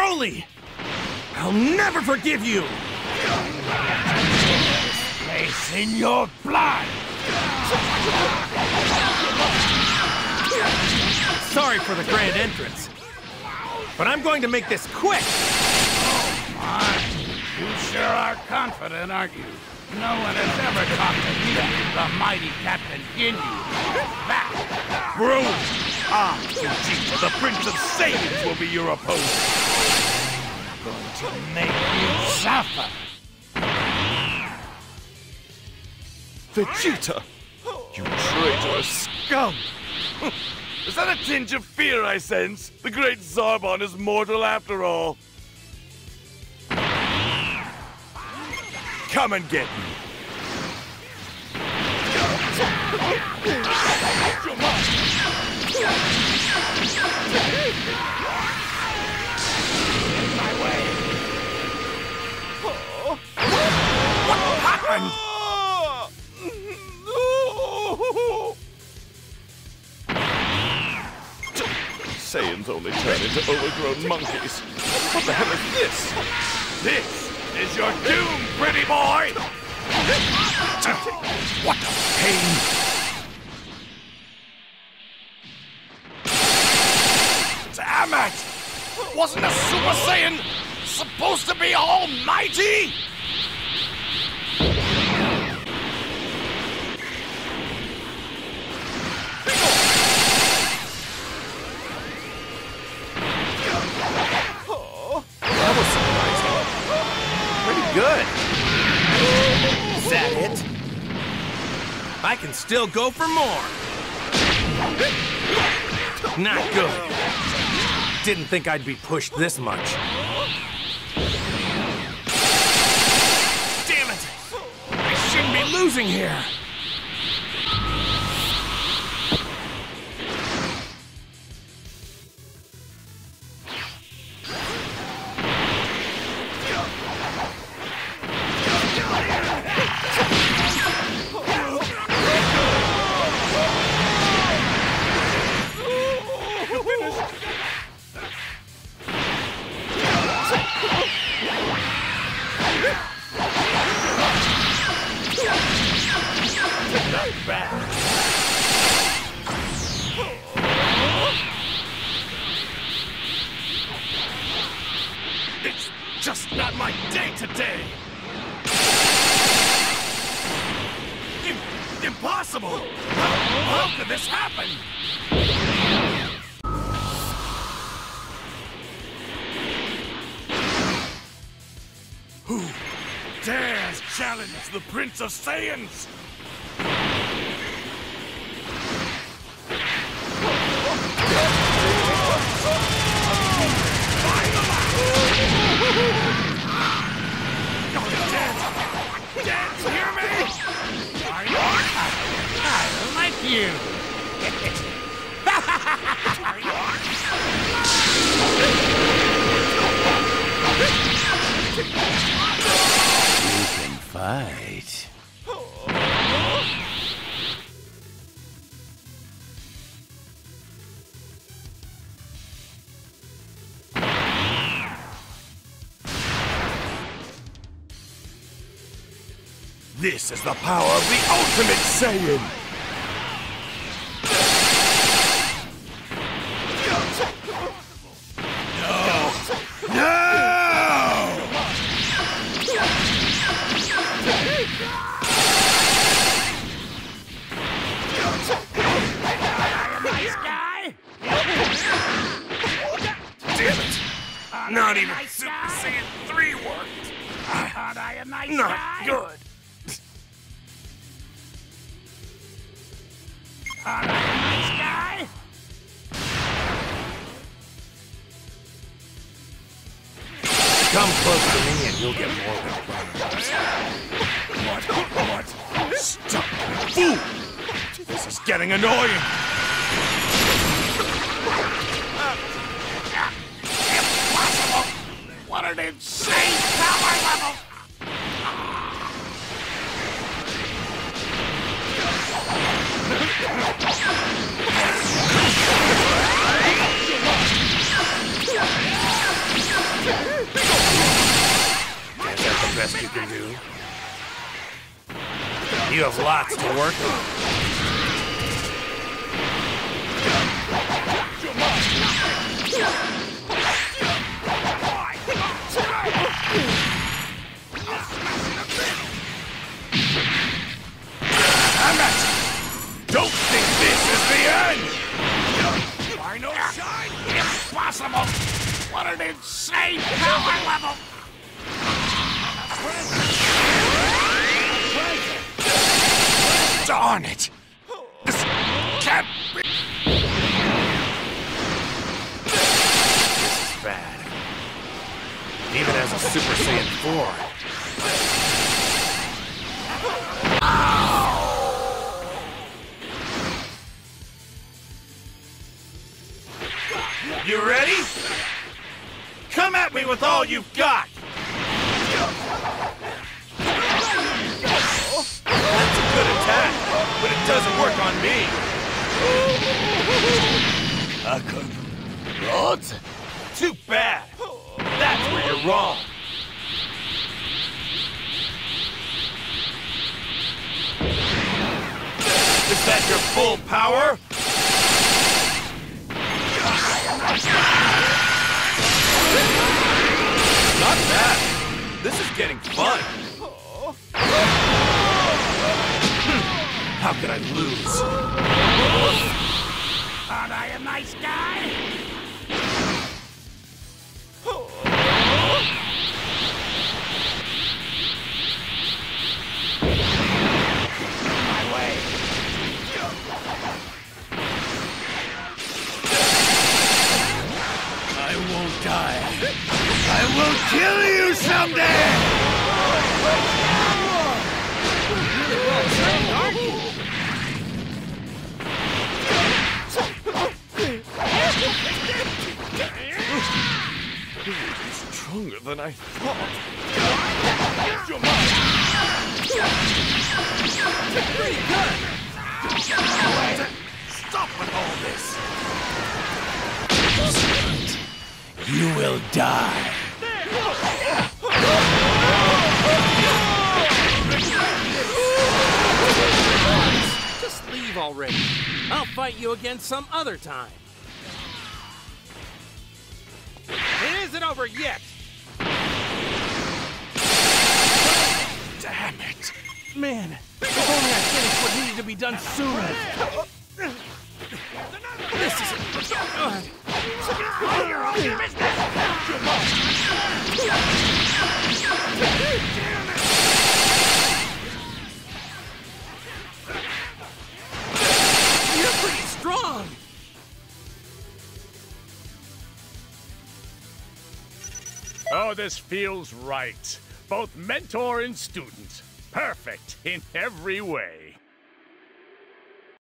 Broly! I'll never forgive you! Place in your blood! Sorry for the grand entrance. But I'm going to make this quick! My, you sure are confident, aren't you? No one has ever talked to me, the mighty Captain Ginyu. That, Bro! Ah, Vegeta, the Prince of Saiyans will be your opponent. Going to make you suffer. Vegeta! You traitorous scum! Is that a tinge of fear I sense? The great Zarbon is mortal after all. Come and get me. Only turn into overgrown monkeys. What the hell is this? This is your doom, pretty boy! What a pain! Damn it! Wasn't a Super Saiyan supposed to be almighty? Good. Is that it? I can still go for more. Not good. Didn't think I'd be pushed this much. Damn it! I shouldn't be losing here. Impossible! How, how could this happen? Who dares challenge the Prince of Saiyans? Dance, you. you can fight. This is the power of the Ultimate Saiyan! Not even nice Super guy. Saiyan 3 worked! Aren't I a nice Not guy? good! Aren't I a nice guy? Come close to me and you'll get more than What? What? Stop! Fool! This is getting annoying! insane power! That's the best you can do. You have lots to work on. An insane power level! Darn it! This can't be... This is bad. Even as a Super Saiyan 4. You ready? At me with all you've got! That's a good attack, but it doesn't work on me. Rods? Too bad. That's where you're wrong. Is that your full power? Not bad. This is getting fun. How could I lose? Aren't I a nice guy? Than I thought. Stop with all this! You will die. Just leave already. I'll fight you again some other time. It isn't over yet. Damn it! Man, if only I finished what needed to be done sooner. This is good. You're pretty strong. Oh, this feels right. Both mentor and student. Perfect in every way.